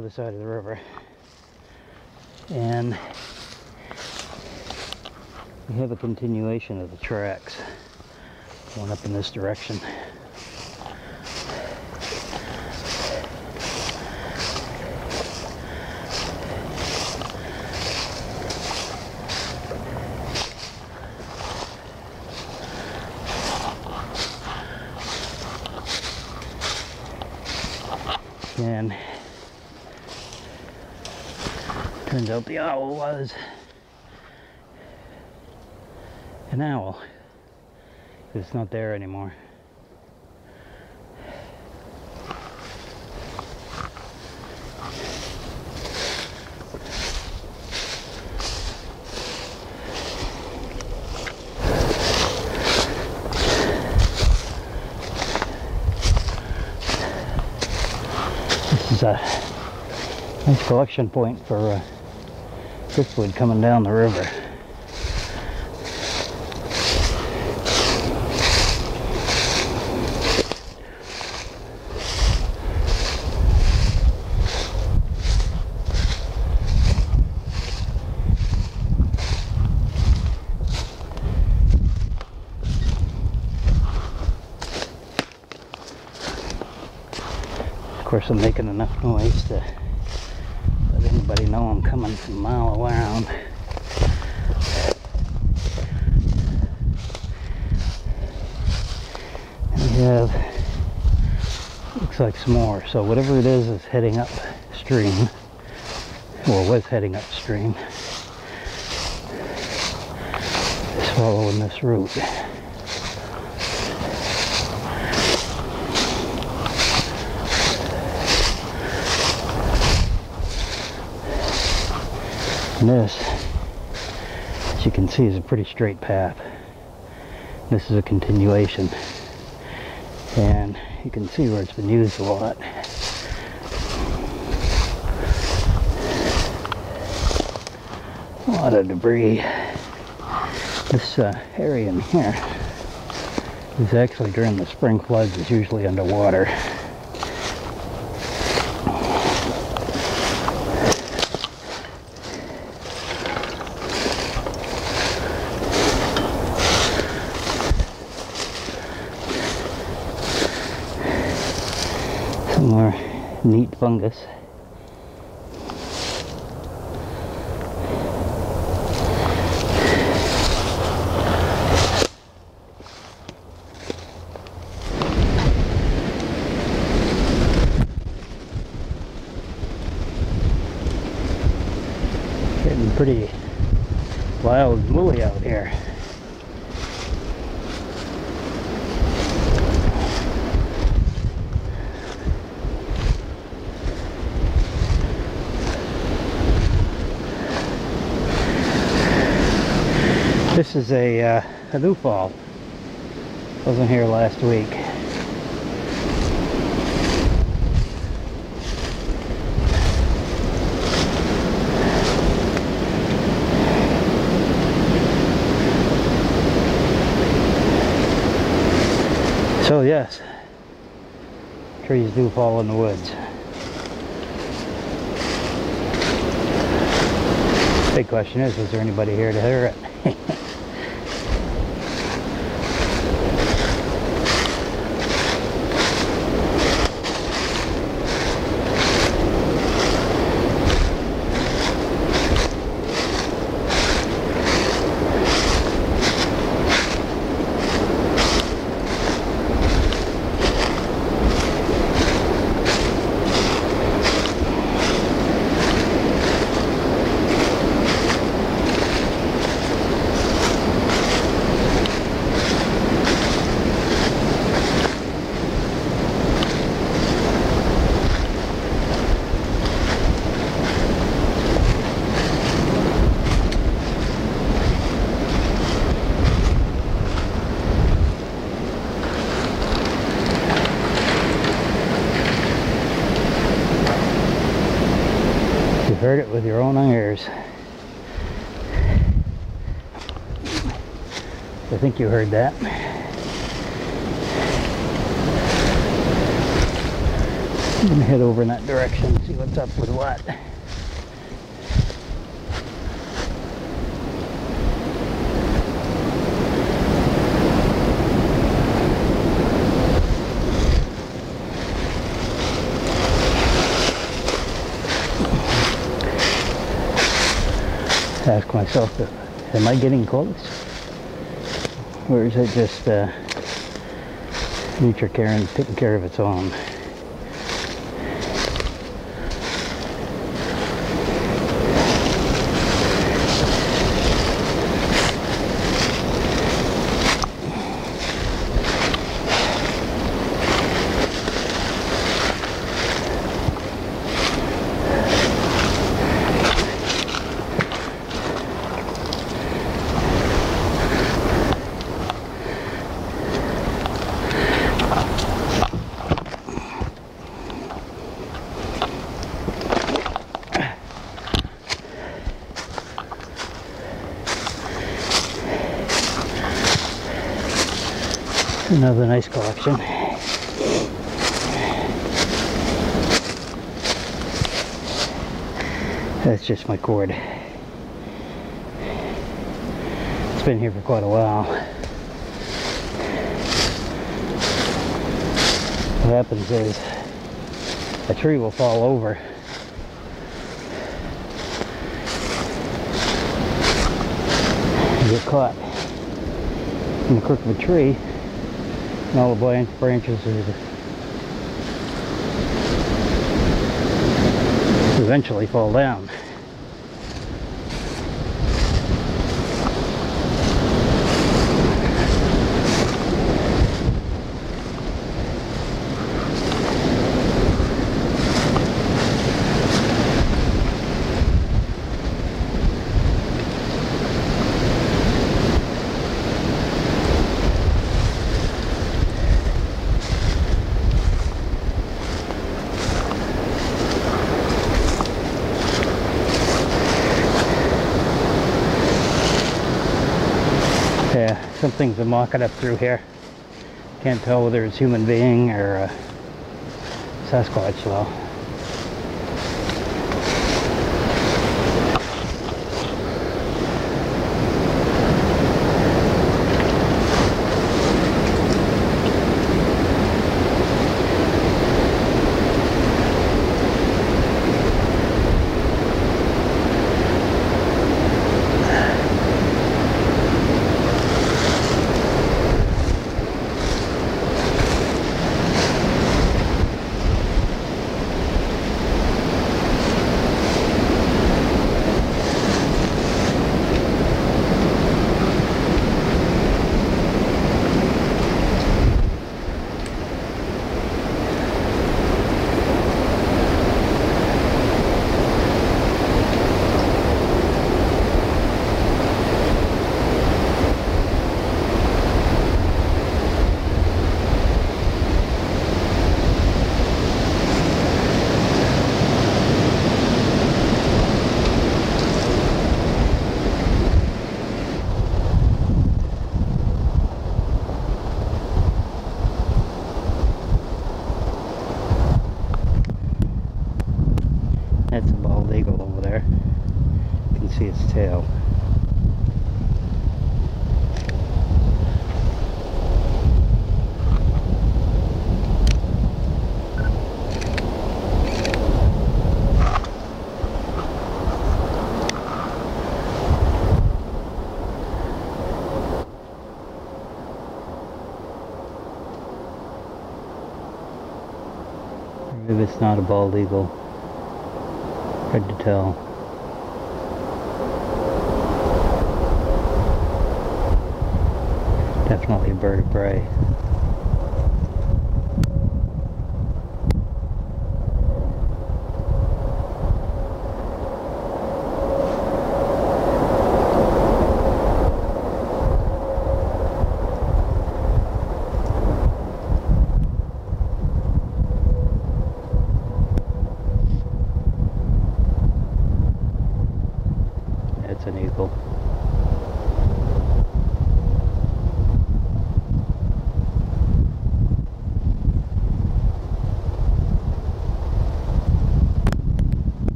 other side of the river. And we have a continuation of the tracks going up in this direction. And turns out the owl was an owl. It's not there anymore. This is a nice collection point for uh, driftwood coming down the river. Of course, I'm making enough noise to let anybody know I'm coming from a mile around. And we have, looks like some more. So whatever it is is heading upstream, or was heading upstream. Is following this route. And this, as you can see, is a pretty straight path. This is a continuation. And you can see where it's been used a lot. A lot of debris. This uh, area in here is actually during the spring floods is usually underwater. More neat fungus. Getting pretty wild and woolly out here. This is a, uh, fall. Wasn't here last week. So yes, trees do fall in the woods. Big question is, was there anybody here to hear it? You heard it with your own ears. I think you heard that. I'm gonna head over in that direction, see what's up with what. Ask myself, am I getting close? Or is it just uh, nature caring, taking care of its own? Another nice collection. That's just my cord. It's been here for quite a while. What happens is a tree will fall over and get caught in the crook of a tree all the branches eventually fall down. Something's been walking up through here. Can't tell whether it's human being or uh, Sasquatch though. That's a bald eagle over there. You can see its tail. Maybe it's not a bald eagle. Hard to tell. Definitely a bird of prey.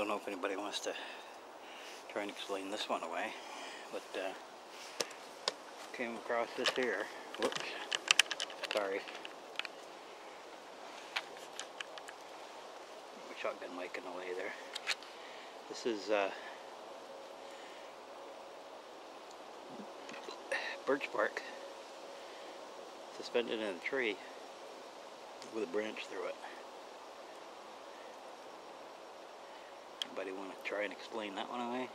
Don't know if anybody wants to try and explain this one away, but uh, came across this here. Whoops. Sorry. My shotgun mic in the way there. This is uh, birch bark suspended in a tree with a branch through it. Anybody want to try and explain that one away?